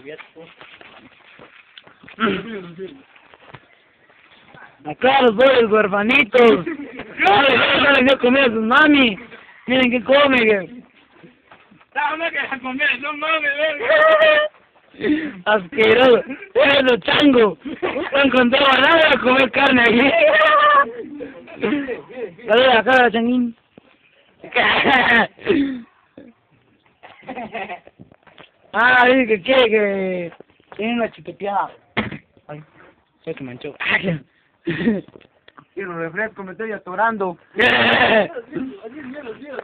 Acá los pobres huerfanitos. No les dio comida a sus mami. Miren que come. que- Dame que la comer, no mames, verga. Asqueroso. Eso chango. No encontraba nada a comer carne aquí. Saluda la cara, changuín. Ah, que quiere que tiene una chupeteada. Ay, se que manchó. Refresco, me estoy atorando.